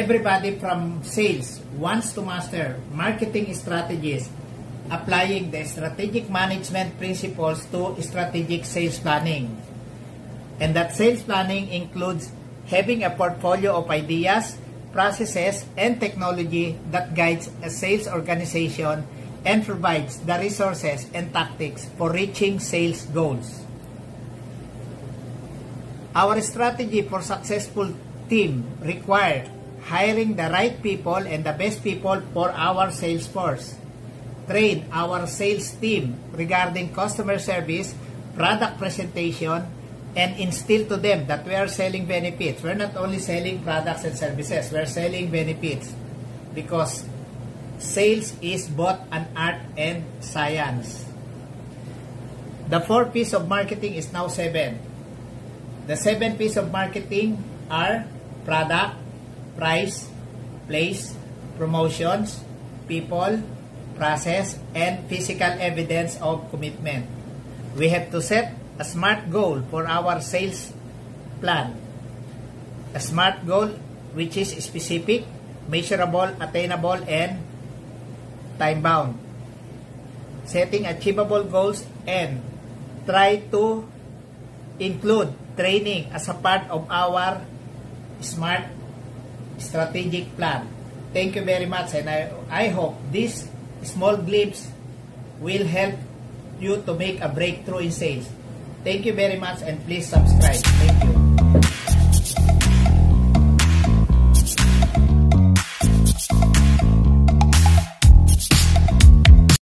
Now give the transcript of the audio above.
Everybody from sales wants to master marketing strategies, applying the strategic management principles to strategic sales planning. And that sales planning includes having a portfolio of ideas, processes, and technology that guides a sales organization and provides the resources and tactics for reaching sales goals. Our strategy for successful team required hiring the right people and the best people for our sales force. Train our sales team regarding customer service, product presentation, and instill to them that we are selling benefits. We're not only selling products and services, we're selling benefits because sales is both an art and science. The four P's of marketing is now seven. The seven P's of marketing are product, price, place, promotions, people, process, and physical evidence of commitment. We have to set a SMART goal for our sales plan. A SMART goal which is specific, measurable, attainable, and time-bound. Setting achievable goals and try to include training as a part of our SMART strategic plan. Thank you very much and I, I hope this small glimpse will help you to make a breakthrough in sales. Thank you very much and please subscribe. Thank you.